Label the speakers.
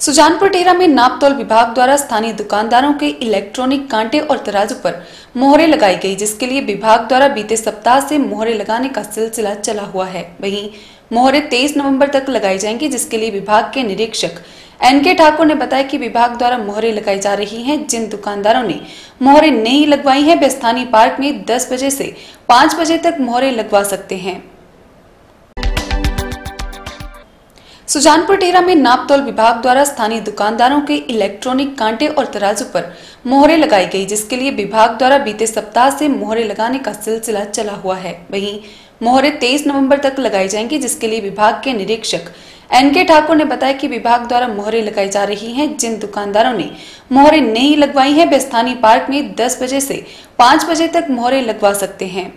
Speaker 1: सुजानपुर टेरा में नापतोल विभाग द्वारा स्थानीय दुकानदारों के इलेक्ट्रॉनिक कांटे और तराजू पर मोहरे लगाई गई, जिसके लिए विभाग द्वारा बीते सप्ताह से मोहरे लगाने का सिलसिला चला हुआ है। वहीं मोहरे 23 नवंबर तक लगाई जाएँगी, जिसके लिए विभाग के निरीक्षक एन के ठाकुर ने बताया कि विभाग द्वारा मोहरे लगाई जा रही हैं, जिन दुकानदारों ने मोहरे नहीं लगवाई हैं, वे स्थानीय पार्क में 10 बजे से 5 बजे तक मोहरे लगवा सकते हैं। सुजानपुर टेरा में नापतोल विभाग द्वारा स्थानीय दुकानदारों के इलेक्ट्रॉनिक कांटे और तराजू पर मोहरे लगाई गई, जिसके लिए विभाग द्वारा बीते सप्ताह से मोहरे लगाने का सिलसिला चला हुआ है। वहीं मोहरे 23 नवंबर तक लगाई जाएँगी, जिसके लिए विभाग के निरीक्षक एन के ठाकुर ने बताया कि विभाग द्वारा मोहरे लगाई जा रही हैं, जिन दुकानदारों ने मोहरे नहीं लगवाई हैं, वे स्थानीय पार्क में 10 बजे से 5 बजे तक मोहरे लगवा सकते हैं।